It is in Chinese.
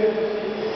愿。